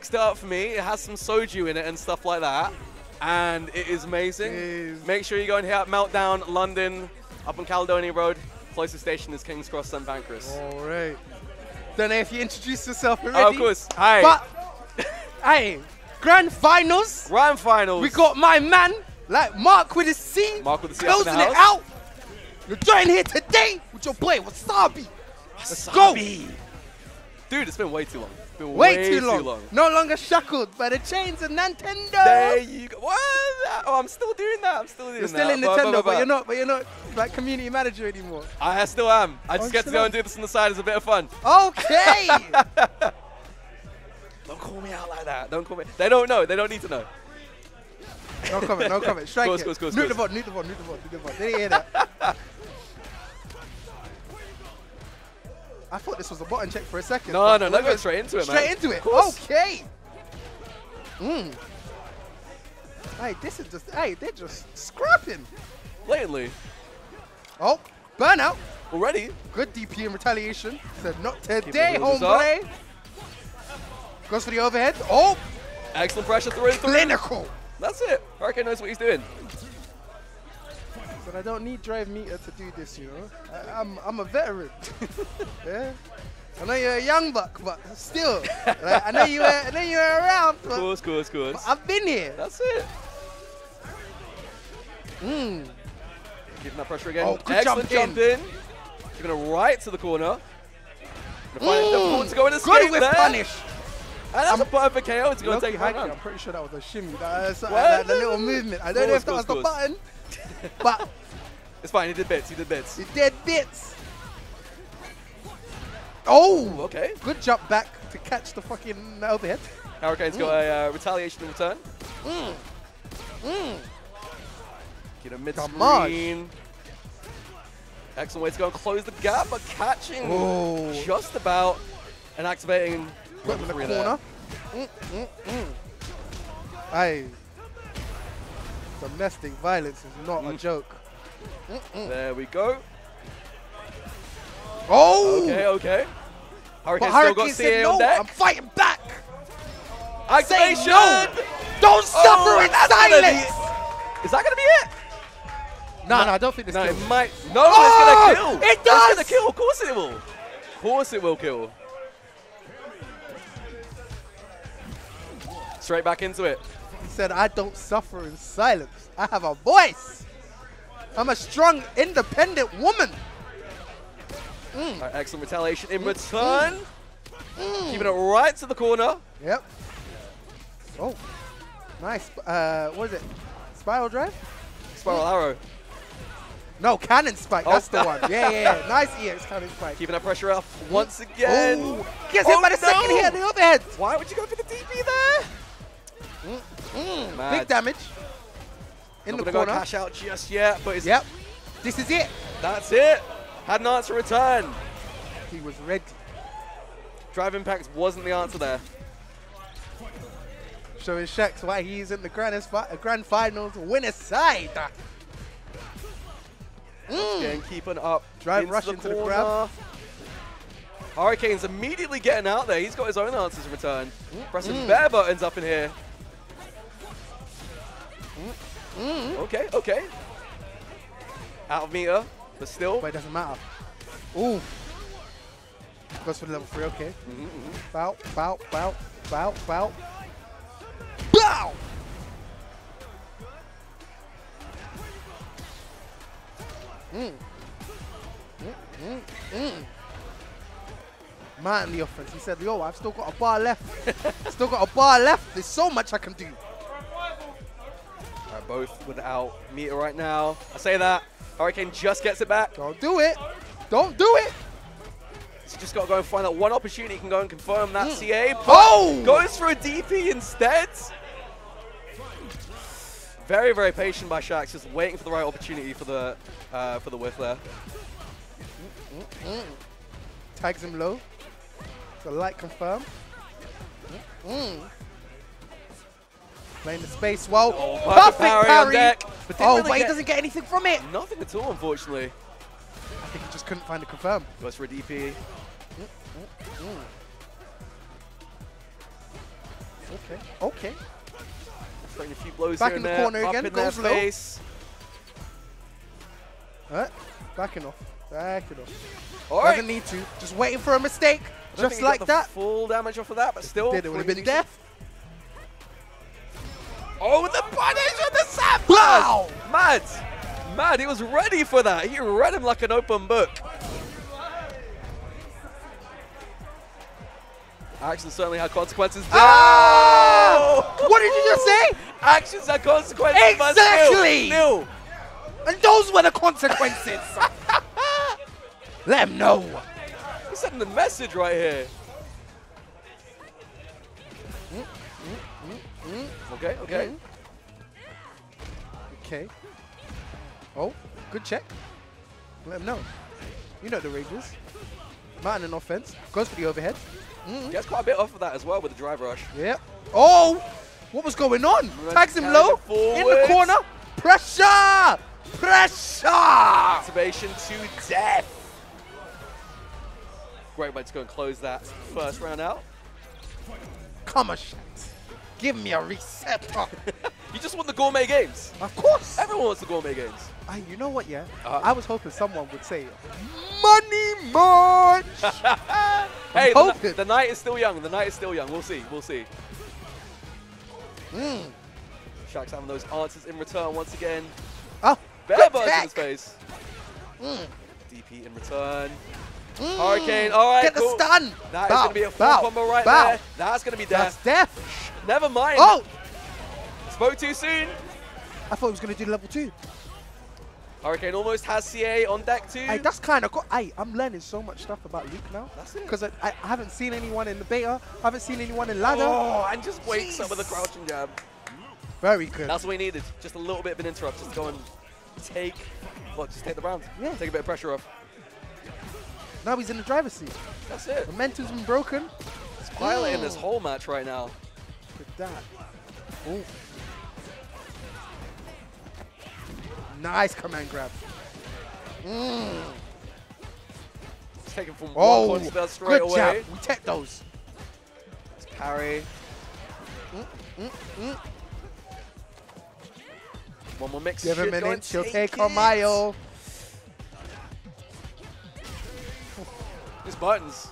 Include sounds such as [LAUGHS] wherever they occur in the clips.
mixed it up for me. It has some soju in it and stuff like that. And it is amazing. Is. Make sure you go and hit up Meltdown London up on Caledonian Road. Closest station is King's Cross, St Pancras. All right. Don't know if you introduced yourself already. Oh, of course. Hi. But, hey, grand finals. Grand finals. We got my man, like Mark with a C. Mark with a C Closing it out. You're joining here today with your boy, Wasabi. Let's go. Dude, it's been way too long. It's been Way, way, too, long. No longer shackled by the chains of Nintendo. There you go. What? Oh, I'm still doing that. I'm still doing You're that. still in But- Nintendo, but- but you're not. But you're not like community manager anymore. I still am. I just Oh, get to go and do this on the side as a bit of fun. Okay. [LAUGHS] Don't call me out like that. Don't call me. They don't know. They don't need to know. no comment. No comment. [LAUGHS] Strike Course, it. course, course, Nuke the course. bot. Nuke the bot. Nuke the bot. Nuke the bot. They didn't hear that. [LAUGHS] I thought this was a button check for a second. No, no, no. Go straight into it, man. Straight into it. Okay. Mm. Hey, this is just. Hey, they're just scrapping. Blatantly. Oh, burnout. Already. Good DP in retaliation. Said not today, hombre. Goes for the overhead. Oh, Excellent pressure through and through. clinical. That's it. Hurricane knows what he's doing. But I don't need drive meter to do this, you know. I, I'm I'm a veteran. [LAUGHS] yeah. I know you're a young buck, but still, like, I know you were I know you were around, Of but, course, course, course. but I've been here. That's it. Mm. Giving that pressure again. Oh, good Excellent jump jump in. Giving it right to the corner. Gonna difficult to go and Mm. Good with there. punish. And that's a perfect KO to go and Low-key take high I'm pretty sure that was a shimmy. That, uh, that, that little movement. I don't know if that was the course, button, but It's fine. He did bits. He did bits. it did bits. Oh, Okay. good jump back to catch the fucking overhead. Hurricane's got a uh, retaliation in return. Mm. Mm. Get a mid screen. Excellent way to go and close the gap, but catching Oh. just about and activating Put him in the corner. Mm, mm, mm. Aye. Domestic violence is not a Mm. joke. There we go. Oh! Okay, okay. But Hurricane's still got CA said on no, deck. I'm fighting back. Activation! no. Don't suffer Oh, in that's gonna be- silence. Is that going to be it? No, no, I don't think this No, kills. it might. No, Oh, it's going to kill. it does! It's going to kill. Of course it will. Of course it will kill. Straight back into it. He said, I don't suffer in silence. I have a voice. I'm a strong, independent woman. Mm. All right, excellent retaliation in mm. return. Mm. Keeping it right to the corner. Yep. Oh, nice. Uh, what is it? Spiral drive? Spiral arrow. No, cannon spike. Oh. That's the one. Yeah, yeah, yeah. [LAUGHS] Nice EX cannon spike. Keeping that pressure up once again. Oh, gets hit Oh, by the second no. hit, the overhead. Why would you go for the DP there? Mm, Mad. Big damage. In Not the corner. cash out just yet, but it's, Yep. This is it. that's it. Had an answer return. He was ready. Drive impact wasn't the answer there. Showing Shakz why he's in the grand, uh, grand finals winner side. Mm. Again, keeping up. Drive into rush the into the corner. grab. Hurricane's immediately getting out there. He's got his own answers in return. Pressing Mm. bare buttons up in here. Mm. Okay, okay. Out of meter, but still. But it doesn't matter. Ooh. Goes for the level three, okay. Mhm, mhm. Bow, bow, bow, bow, bow. Bow! Mm. Mm, mm, mm. Man, the offense. He said, yo, I've still got a bar left. [LAUGHS] still got a bar left. There's so much I can do. Both without meter right now. I say that. Hurricane just gets it back. Don't do it. Don't do it. He's just got to go and find that one opportunity. He can go and confirm that Mm. CA. Oh! Goes for a DP instead. Very, very patient by Shakz, just waiting for the right opportunity for the uh, for the whiff there. Mm. Tags him low. So light confirm. Mm. Playing the space well. Oh, Perfect parry parry. on deck. But oh, really but he doesn't get anything from it. nothing at all, unfortunately. I think he just couldn't find a confirm. Goes for a DP. Mm, mm, mm. Okay. Okay. Throwing a few blows Back here in the there, corner up again, in goes low. face. Uh, Alright. Backing off. Backing off. All right. Doesn't need to. Just waiting for a mistake. Just think he got like that. Full damage off of that, but still. Did it would have been decent. death. Oh, the punish with the sap! Wow! Mad! Mad, he was ready for that. He read him like an open book. Actions certainly had consequences. Oh! Ah! What did you just say? Actions had consequences. Exactly! Still. And those were the consequences. [LAUGHS] Let him know. He's sending the message right here. Mm, okay, okay. Mm. Okay. Oh, good check. Let him know. You know the ranges. Mountain in offense. Goes for the overhead. Mm. Gets quite a bit off of that as well with the drive rush. Yeah. Oh! What was going on? Tags him low. In the corner. Pressure! Pressure! Activation to death. Great way to go and close that first round out. Come on, shot. Give me a reset. [LAUGHS] You just won the gourmet games. of course. Everyone wants the gourmet games. I, you know what, yeah? Uh-huh. I was hoping someone would say, Money Match! [LAUGHS] hey, the, the night is still young. The night is still young. We'll see. We'll see. mm. Shakz having those answers in return once again. Oh, Bear buds in his face. Mm. DP in return. Mm. Hurricane, all right, Get cool. the stun. That is Bow, going to be a full bow, combo right bow. there. That's going to be That's death. death. Never mind. Oh, Spoke too soon. I thought he was going to do level two. Hurricane almost has CA on deck too. Hey, that's kind of cool. Hey, I'm learning so much stuff about Luke now. That's it. Because I, I haven't seen anyone in the beta. I haven't seen anyone in ladder. Oh, and just wakes up with a crouching jab. Very good. That's what we needed. Just a little bit of an interrupt, just go and take, well, just take the round. Yeah. Take a bit of pressure off. Now he's in the driver's seat. That's it. Momentum's been broken. It's piloting Mm. this whole match right now. Look at that. Ooh. Nice command grab. Mm. Taken from Oh, one punch straight good away. jab. We take those. It's parry. Mm, mm. One more mix. Give him should an go and inch, he'll take take a it. Just buttons.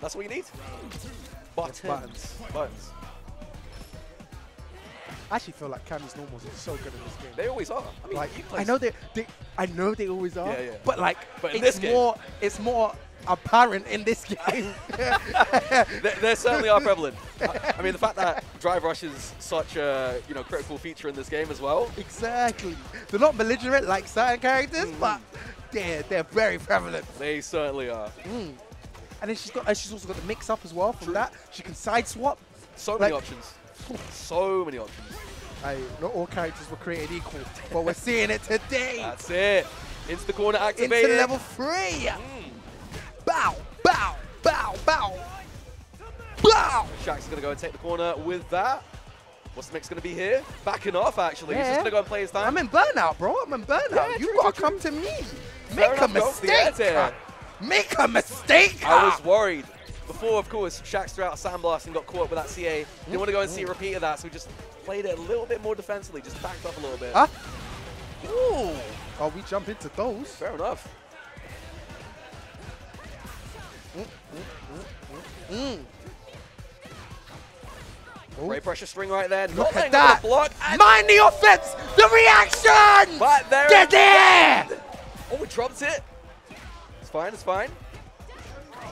That's what you need. Buttons. buttons. Buttons. I actually feel like Cammy's normals are so good in this game. They always are. I mean, like I know they, they I know they always are. Yeah, yeah. But like But it's this more it's more apparent in this game. [LAUGHS] [LAUGHS] they, they certainly are prevalent. I, I mean, the fact that drive rush is such a you know critical feature in this game as well. exactly. They're not belligerent like certain characters, Mm. but they're they're very prevalent. They certainly are. Mm. And then she's got and she's also got the mix up as well from True. that. She can side swap. So many Like- options. So many options. I, not all characters were created equal, but we're seeing it today. That's it. Into the corner activated. Into level three. Mm. Bow, bow, bow, bow, bow. Shakz going to go and take the corner with that. What's the mix going to be here? Backing off, actually. He's just going to go and play his time. I'm in burnout, bro. I'm in burnout. Yeah, you true, gotta come to me. Fair Make a enough, the mistake. Make a mistake. I was worried. Before, of course, Shakz threw out a sandblast and got caught up with that CA. Didn't want to go and see a repeat of that, so we just played it a little bit more defensively, just backed up a little bit. Huh? Ooh, Oh, we jump into those. fair enough. Mm. Oh, Great pressure string right there. Look Not at that. block. Mind the offense. The reaction. but there Get there. Oh, we dropped it. It's fine, it's fine.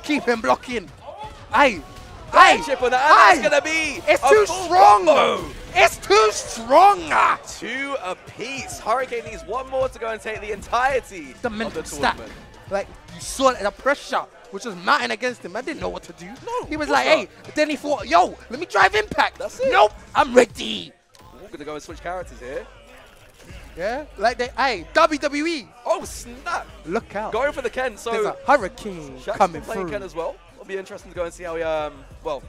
Keep him blocking. Aye. Aye. Chip on that, and going to be It's too strong. combo. It's too strong. Two apiece. Hurricane needs one more to go and take the entirety The of the stack. tournament. Like you saw the pressure, which was mounting against him. I didn't know what to do. No, he was like, course "Hey." Then he thought, "Yo, let me drive impact." That's it. Nope, I'm ready. We're going to go and switch characters here. Yeah, like they, hey, WWE, Oh, snap. look out. Going for the Ken, so There's a hurricane Shakz coming playing through. Ken as well. It'll be interesting to go and see how he, um, well,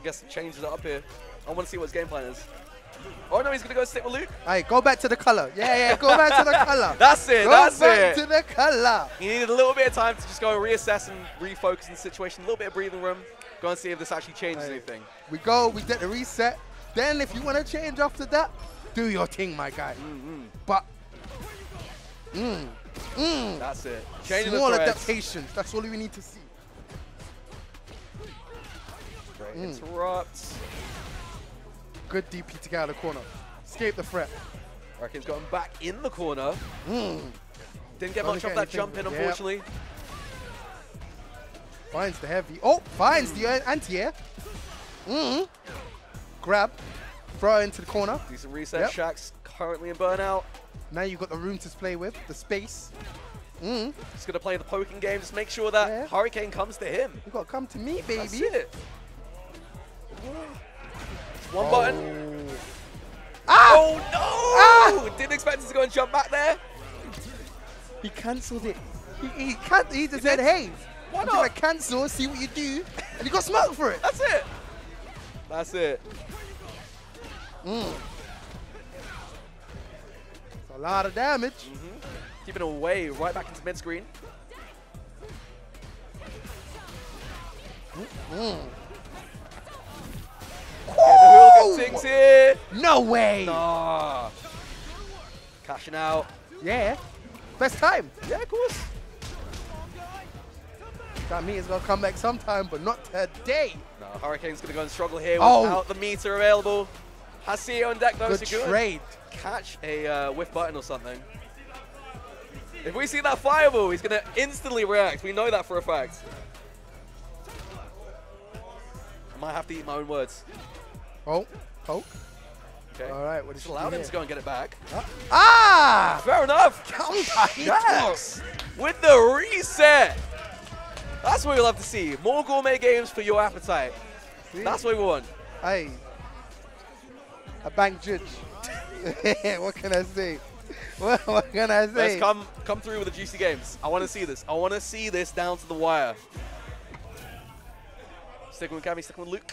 I guess changes it up here. I want to see what his game plan is. Oh no, he's gonna go stick with Luke. Hey, go back to the color. Yeah, yeah, go back to the [LAUGHS] color. That's it. Go that's back it. to the color. he needed a little bit of time to just go and reassess and refocus in the situation. A little bit of breathing room. Go and see if this actually changes Hey. anything. We go, we get the reset. Then if you want to change after that, do your thing, my guy. Mm-hmm. But, mm, mm, That's it. Changing small the adaptations. That's all we need to see. Great Mm. interrupt. Good DP to get out of the corner. Escape the threat. Hurricane's got him back in the corner. Mm. Didn't get Don't much off that jump in, Yep. unfortunately. Finds the heavy. Oh, finds the uh, anti-air. Mm. Grab. Throw it into the corner. Decent reset. Yep. Shakz currently in burnout. Now you've got the room to play with, the space. Mm. Just going to play the poking game. Just make sure that Yeah. Hurricane comes to him. You got to come to me, baby. That's it. It's one button. Ah! Oh, no! Didn't expect us to go and jump back there. He cancelled it. He, he, can he just said, hey, Why I'm gonna cancel, see what you do. And he got smoked for it. That's it. That's it. Mm. It's a lot of damage. Keeping away right back into mid screen. Mm. Getting the hooligan things here. No way. Nah. Cashing out. Yeah. Best time. Yeah, of course. That means gonna come back sometime, but not today. No, Hurricane's going to go and struggle here Oh. without the meter available. Has CEO on deck though, Good so good. trade. Catch a uh, whiff button or something. If we see that fireball, he's going to instantly react. We know that for a fact. I might have to eat my own words. Oh, oh. Okay. All right, what Just is allow to go and get it back. Ah! Fair enough. Yes. With the reset. That's what we love to see. More gourmet games for your appetite. That's what we want. Hey, bank judge. [LAUGHS] what can I say? [LAUGHS] What, what can I say? Let's come come through with the juicy games. I want to see this. I want to see this down to the wire. Sticking with Cammy, sticking with Luke.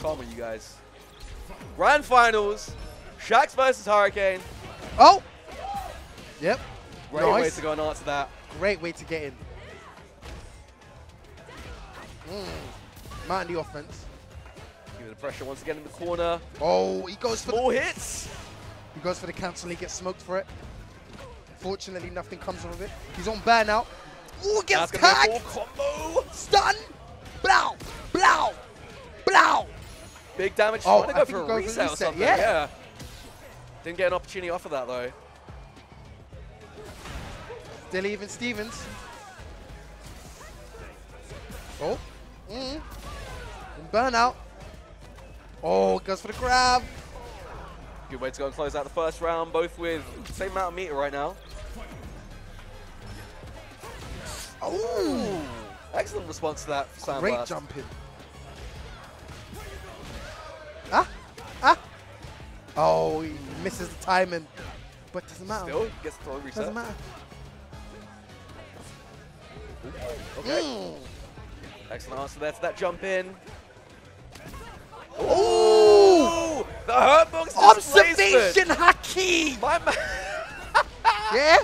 Calm on you guys. Grand finals. Shakz versus Hurricane. Oh! Yep. Great way Nice. to go and answer that. Great way to get in. Mm. Mind the offense. It the pressure once again in the corner. Oh, he goes for the, hits. he goes for the cancel. He gets smoked for it. Fortunately, nothing comes of it. He's on burnout. Ooh, gets That's going to be a tagged. combo. Stun. Blow. Blow. Blow. Big damage. Oh, I go for a goes for reset or something. yeah. yeah. Didn't get an opportunity off of that though. Still even Stevens. Oh. Mm. Burnout. Oh, goes for the grab. Good way to go and close out the first round, both with same amount of meter right now. Oh. Excellent response to that for Great Sandblast. jumping. Ah. Ah. Oh, he misses the timing. But doesn't matter. Still gets the reset. Doesn't matter. Okay. Mm. Excellent answer there to that jump in. Oh! The hurt box displacement. Observation Haki! My man. [LAUGHS] Yeah?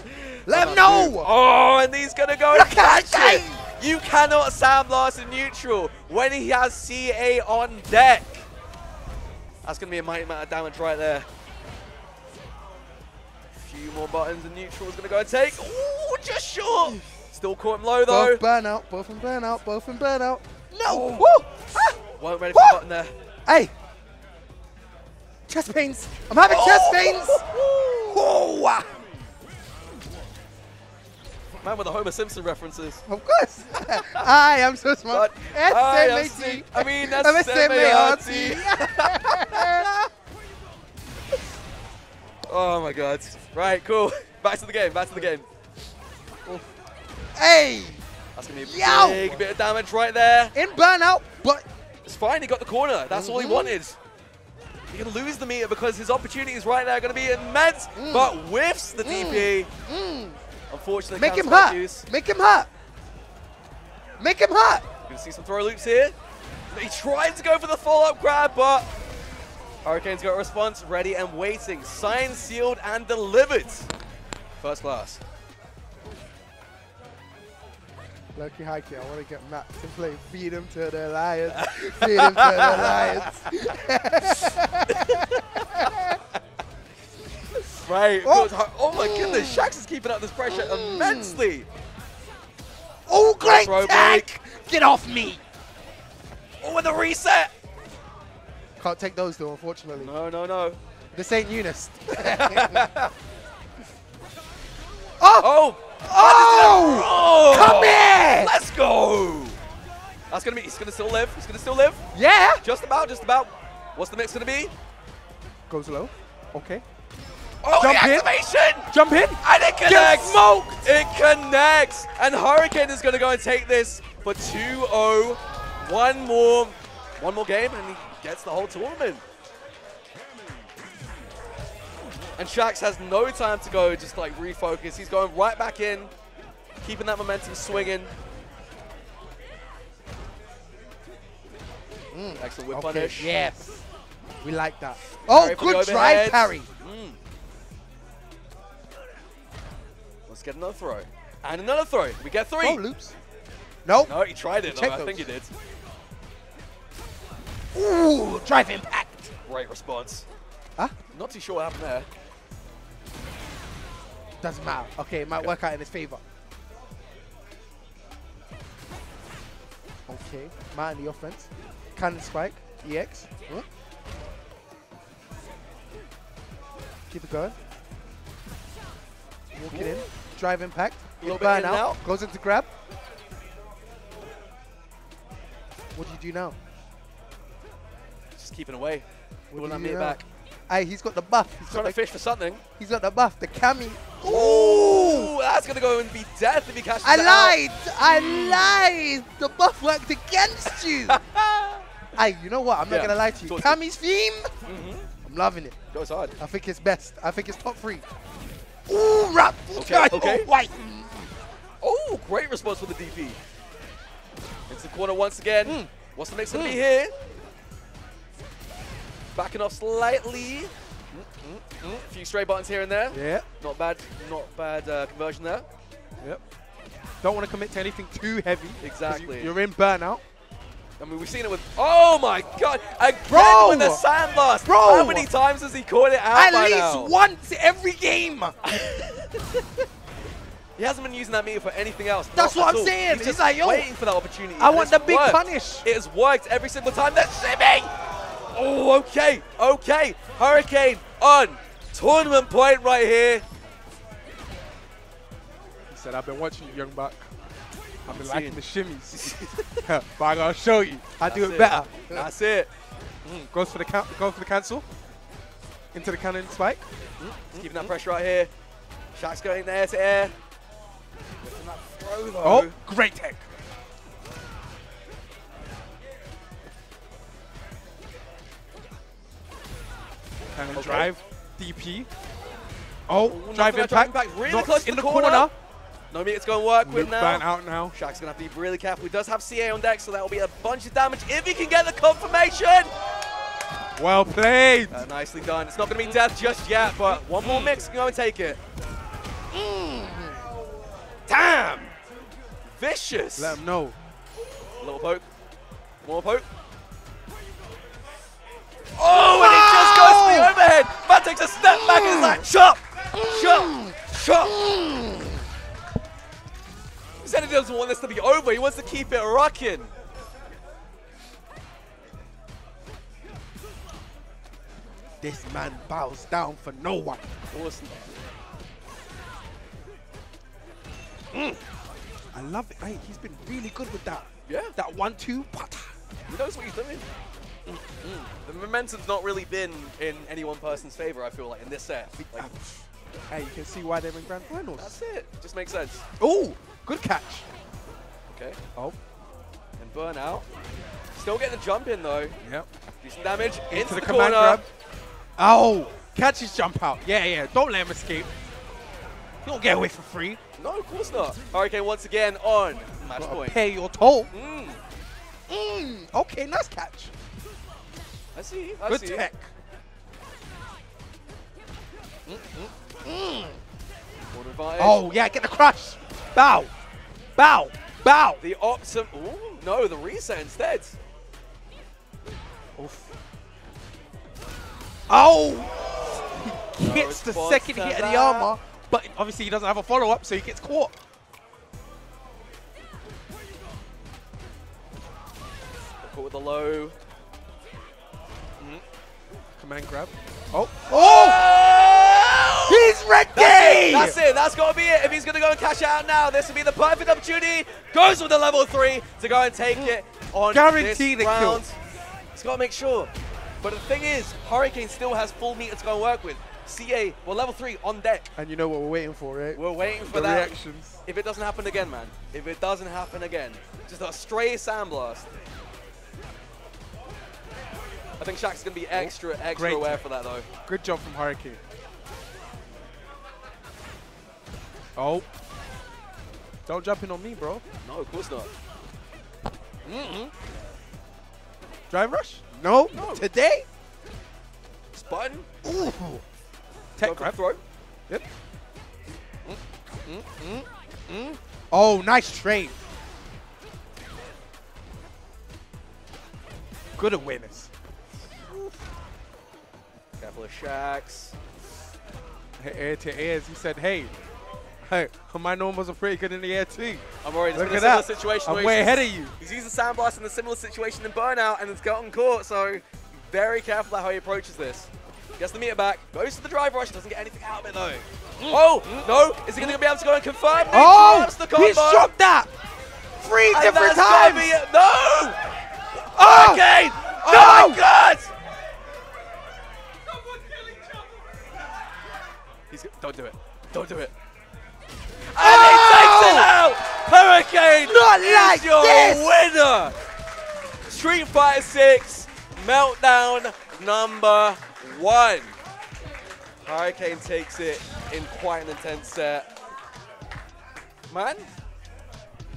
Let him dude. know! Oh, and he's gonna go Look at catch that it. You cannot sandblast in neutral when he has CA on deck. That's gonna be a mighty amount of damage right there. A Few more buttons and neutral is gonna go and take. Ooh, just short. Still caught him low though. Both burnout, both in burnout, both in burnout. No! Oh. Woo! Ah! Weren't ready for the button there. Hey! Chest pains! I'm having chest pains! Oh. Oh! Man with the Homer Simpson references. Of course! [LAUGHS] I am so smart. But I am S-M-A-T. I mean, that's M-S-M-A-R-T. [LAUGHS] Oh my god. Right, cool. [LAUGHS] Back to the game, back to the game. Hey! That's gonna be a Yow! big bit of damage right there. In burnout, but It's fine, he got the corner. That's all he Mhm. wanted. He can lose the meter because his opportunities right now are going to be immense, Mm. but whiffs the DP. mm, Unfortunately, make him counter hurt. use. Make him hurt. Make him hurt. Gonna see some throw loops here. He tried to go for the follow-up grab, but Hurricane's got a response ready and waiting. Signed, sealed, and delivered. First class. Lucky high I want to get Matt to play Feed him to the Lions. Feed him to the Lions. [LAUGHS] Right. Oh. Oh, oh my goodness, Shakz is keeping up this pressure mm. immensely. oh, great Throw tag! Get off me! Oh, and the reset. Can't take those though, unfortunately. No, no, no. This ain't Eunice. [LAUGHS] Oh, oh! Oh! oh, Come here! Let's go. That's gonna be. He's gonna still live. He's gonna still live. Yeah! Just about. Just about. What's the mix gonna be? Goes low. Okay. Oh, Jump the in. activation! Jump in! And it Get connects! smoked! It connects! And Hurricane is going to go and take this for 2-0. One more, one more game and he gets the whole tournament. And Shakz has no time to go, just like refocus. He's going right back in, keeping that momentum swinging. Excellent whip Mm. Okay, punish. yes. We like that. Oh, Parry good drive parry. Mm. Let's get another throw. And another throw. We get three. Oh, loops. Nope. No, he tried it. Check I think he did. Ooh, drive impact. Great response. Huh? Not too sure what happened there. Doesn't matter. Okay, it might work out in his favor. Okay, Matt in the offense. Cannon spike. EX. Huh? Hmm? Keep it going. Walk it in. Drive impact. Little Burn out. now. Goes into grab. What do you do now? Just keeping away. What Will do not you do now? back. Aye, he's got the buff. He's Trying got to the, fish for something. he's got the buff. The Cammy. Ooh, that's going to go and be death if he catches I it out. lied! I lied! The buff worked against you! [LAUGHS] Hey, you know what? I'm not gonna lie to you. Cammy's theme, Mhm. I'm loving it. Goes hard. I think it's best. I think it's top three. Ooh, rap! Okay, okay. White. Oh, great response with the DP. Into the corner once again. Mm. What's the mix going to Mm. be here? Backing off slightly. Mm, A few stray buttons here and there. Yeah. Not bad, not bad uh, conversion there. Yep. Don't want to commit to anything too heavy. Exactly. You're in burnout. I mean, we've seen it with. Oh my god! Again Bro! with the sandblast. Bro! How many times has he caught it out At least now? once every game. [LAUGHS] [LAUGHS] He hasn't been using that meter for anything else. That's what I'm all. saying. He's He's just like, yo, waiting for that opportunity. I want the big worked. punish. It has worked every single time. That's shimmy. Oh, okay, okay. Hurricane on tournament point right here. He said, I've been watching you, young buck. I've been liking the shimmies. [LAUGHS] [LAUGHS] but I gotta show you. I do That's it better. That's it. Mm, goes for the count. Goes for the cancel. Into the cannon spike. He's keeping that pressure right here. Shakz going there to air. Oh, great tech. Cannon Okay. drive. DP. Oh, Ooh, drive impact. impact really Knocks close to in the the corner. corner. No it's going to work with Loop ban out now. Shakz going to have to be really careful. He does have CA on deck, so that will be a bunch of damage if he can get the confirmation. Well played. Uh, nicely done. It's not going to be death just yet, but one more mix can go and take it. Damn! Vicious. Let him know. A Little poke. More poke. Oh, and he just goes for the overhead. Matt takes a step back and is like, chop, chop, chop. He doesn't want this to be over. He wants to keep it rocking. This man bows down for no one. Awesome. Mm. I love it. Hey, he's been really good with that. Yeah, That one-two. he knows what he's doing. The momentum's not really been in any one person's favor, I feel like, in this set. Like, Hey, you can see why they're in grand finals. that's it. Just makes sense. Oh, good catch. Okay. Oh, And burn out. Still getting the jump in, though. yep. Decent damage. Into, Into the, the, command corner. grab. Oh, catch his jump out. Yeah, yeah. Don't let him escape. You don't get away for free. No, of course not. Hurricane once again on match Gotta point. pay your toll. Mm, Mm, okay, nice catch. I see. I Good see. tech. Corner advantage. Oh, yeah, get the crush. Bow. Bow. Bow. The Optim. Ooh, no, the reset instead. Oof. Oh! He No gets the second hit of the armor, but obviously he doesn't have a follow up, so he gets caught. Caught with the low. Command grab. Oh! Oh! He's ready! That's it. That's it. That's got to be it. If he's going to go and cash out now, this would be the perfect opportunity. Goes with the level three to go and take it on Guarantee this the kill. round. He's got to make sure. But the thing is, Hurricane still has full meter to go and work with. CA, well, level three on deck. And you know what we're waiting for, right? We're waiting for the that. reactions. If it doesn't happen again, man. If it doesn't happen again. Just a stray sandblast. I think Shakz going to be oh, extra, extra Great. aware for that, though. Good job from Hurricane. Oh. Don't jump in on me, bro. No, of course not. Mm-hmm. Drive rush? No. No. Today? Spun. Ooh. Tech grab. throw. Yep. Mm-hmm. Oh, nice trade. Good awareness. Careful of. Hey, Air to airs. He said, hey, hey, my normals are pretty good in the air too. I'm already It's Look been a similar that. situation. I'm way ahead of you. He's used the sandblast in a similar situation in Burnout and has gotten caught, so very careful about how he approaches this. Gets the meter back, goes to the drive rush, doesn't get anything out of it though. Oh, no, is he going to be able to go and confirm? Oh, he Oh, drops the combo. he shot that three and different times. No! Oh, Hurricane! Oh my god! He's go- don't do it. Don't do it. Oh! And he takes it out! Hurricane Not is like your this! winner! Street Fighter 6 Meltdown number one. Hurricane takes it in quite an intense set. Man,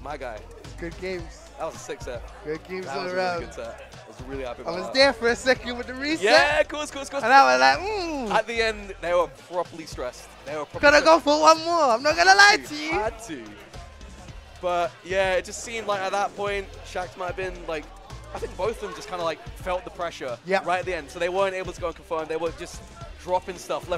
my guy. Good games. That was a sick set. Good games That all was a really around. good set. I was really happy I was that. there for a second with the reset. Yeah, of course, of course, of course. And I was like, mm, At the end, they were properly stressed. They were properly gonna stressed. go for one more. I'm not gonna lie to you. Had to. But yeah, it just seemed like at that point, Shakz might have been like, I think both of them just kind of like felt the pressure Yep. right at the end. So they weren't able to go and confirm. They were just dropping stuff left.